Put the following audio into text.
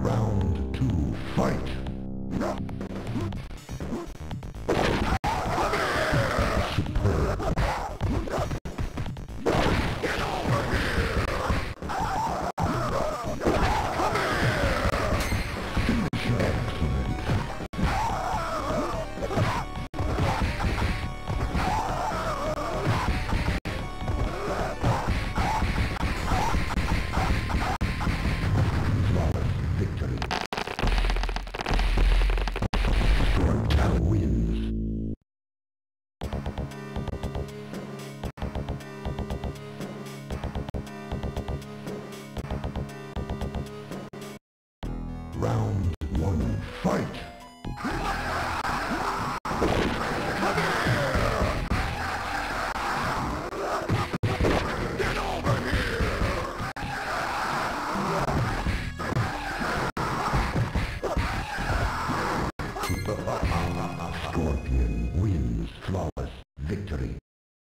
Round two, fight! Round one, fight! Get over here! Scorpion wins flawless victory.